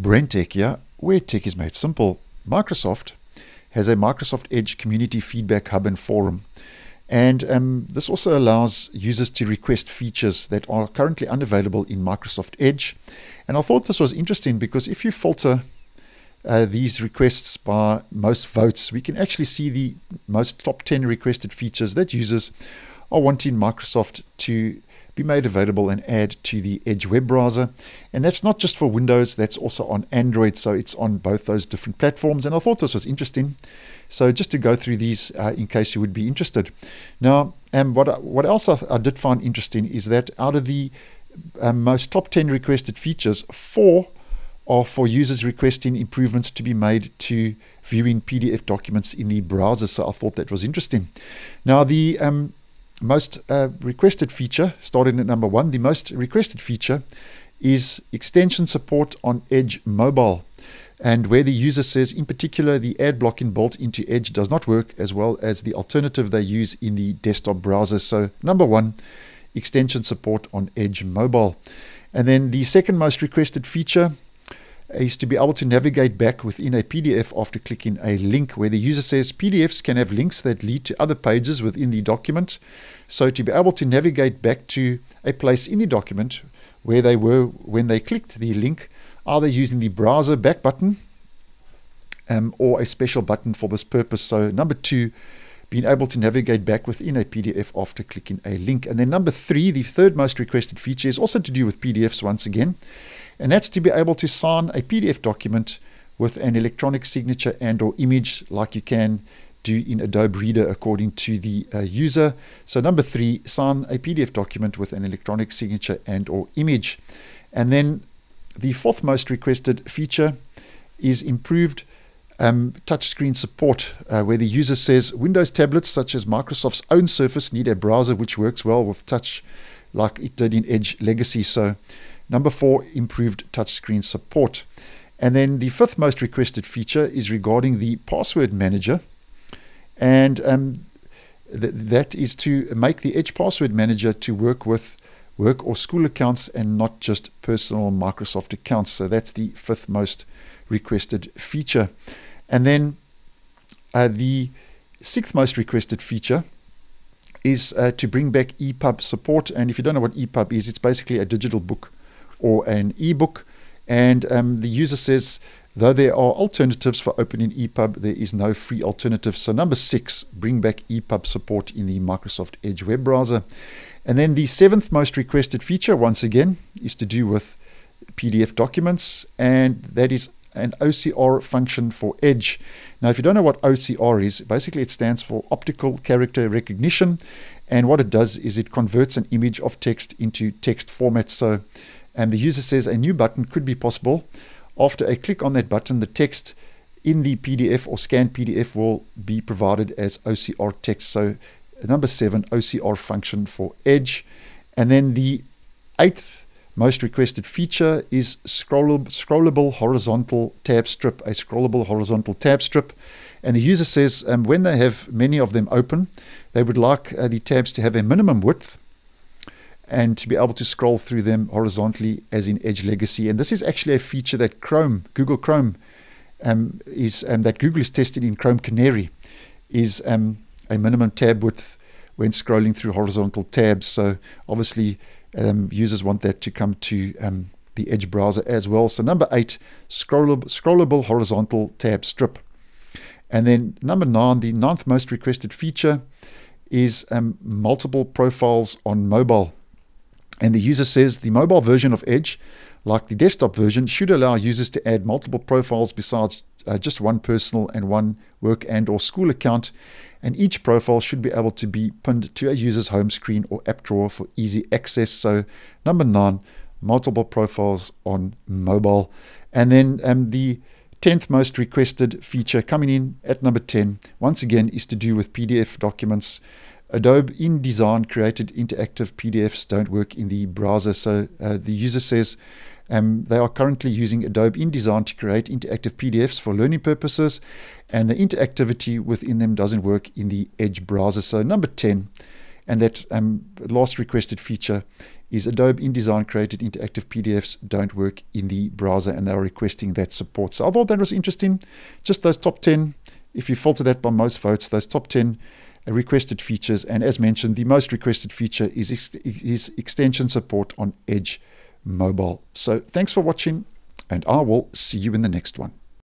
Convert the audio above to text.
Brentech here, where tech is made simple. Microsoft has a Microsoft Edge community feedback hub and forum. And um, this also allows users to request features that are currently unavailable in Microsoft Edge. And I thought this was interesting because if you filter uh, these requests by most votes, we can actually see the most top 10 requested features that users are wanting Microsoft to be made available and add to the Edge web browser. And that's not just for Windows, that's also on Android. So it's on both those different platforms. And I thought this was interesting. So just to go through these uh, in case you would be interested. Now, um, what, what else I, I did find interesting is that out of the um, most top 10 requested features, four are for users requesting improvements to be made to viewing PDF documents in the browser. So I thought that was interesting. Now, the um, most uh, requested feature, starting at number one, the most requested feature is extension support on Edge Mobile. And where the user says, in particular, the ad blocking built into Edge does not work as well as the alternative they use in the desktop browser. So, number one, extension support on Edge Mobile. And then the second most requested feature is to be able to navigate back within a PDF after clicking a link where the user says PDFs can have links that lead to other pages within the document. So to be able to navigate back to a place in the document where they were when they clicked the link, either using the browser back button um, or a special button for this purpose. So number two, being able to navigate back within a PDF after clicking a link. And then number three, the third most requested feature is also to do with PDFs once again and that's to be able to sign a PDF document with an electronic signature and or image like you can do in Adobe Reader according to the uh, user. So number three, sign a PDF document with an electronic signature and or image. And then the fourth most requested feature is improved um, touchscreen support, uh, where the user says Windows tablets such as Microsoft's own Surface need a browser which works well with touch like it did in Edge Legacy. So Number four, improved touchscreen support. And then the fifth most requested feature is regarding the password manager. And um, th that is to make the Edge Password Manager to work with work or school accounts and not just personal Microsoft accounts. So that's the fifth most requested feature. And then uh, the sixth most requested feature is uh, to bring back EPUB support. And if you don't know what EPUB is, it's basically a digital book or an ebook. And um, the user says, though there are alternatives for opening EPUB, there is no free alternative. So, number six, bring back EPUB support in the Microsoft Edge web browser. And then the seventh most requested feature, once again, is to do with PDF documents, and that is an OCR function for Edge. Now, if you don't know what OCR is, basically it stands for Optical Character Recognition. And what it does is it converts an image of text into text format. So and the user says a new button could be possible. After a click on that button, the text in the PDF or scanned PDF will be provided as OCR text. So number seven, OCR function for Edge. And then the eighth most requested feature is scrollable, scrollable horizontal tab strip, a scrollable horizontal tab strip. And the user says um, when they have many of them open, they would like uh, the tabs to have a minimum width and to be able to scroll through them horizontally as in Edge Legacy. And this is actually a feature that Chrome, Google Chrome, um, is um, that Google is testing in Chrome Canary, is um, a minimum tab width when scrolling through horizontal tabs. So obviously, um, users want that to come to um, the Edge browser as well. So number eight, scrollable, scrollable horizontal tab strip. And then number nine, the ninth most requested feature is um, multiple profiles on mobile. And the user says the mobile version of Edge, like the desktop version, should allow users to add multiple profiles besides uh, just one personal and one work and or school account. And each profile should be able to be pinned to a user's home screen or app drawer for easy access. So number nine, multiple profiles on mobile. And then um, the 10th most requested feature coming in at number 10, once again, is to do with PDF documents. Adobe InDesign created interactive PDFs don't work in the browser. So uh, the user says um, they are currently using Adobe InDesign to create interactive PDFs for learning purposes, and the interactivity within them doesn't work in the Edge browser. So number 10, and that um, last requested feature is Adobe InDesign created interactive PDFs don't work in the browser and they're requesting that support. So I thought that was interesting. Just those top 10, if you filter that by most votes, those top 10 requested features. And as mentioned, the most requested feature is, ex- is extension support on Edge Mobile. So thanks for watching, and I will see you in the next one.